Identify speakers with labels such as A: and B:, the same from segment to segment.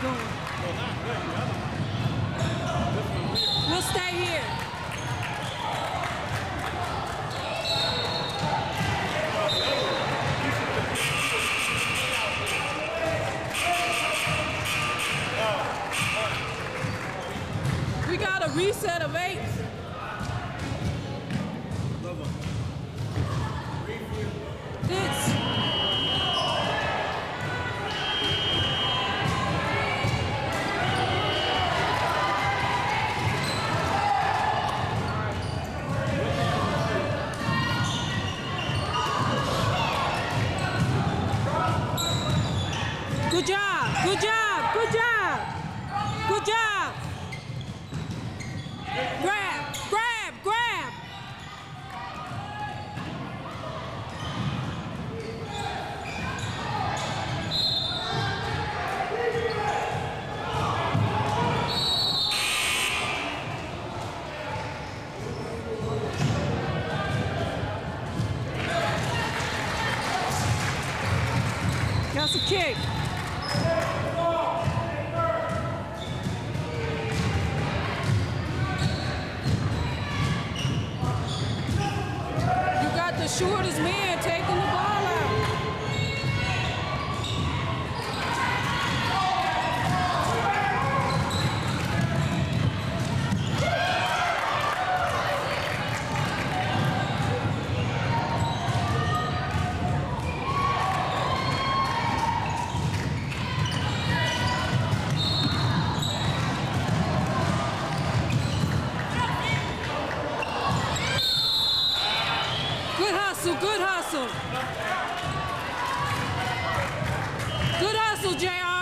A: that's
B: hustle,
A: good hustle. Good hustle, JR.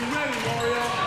A: You
B: ready, Mario?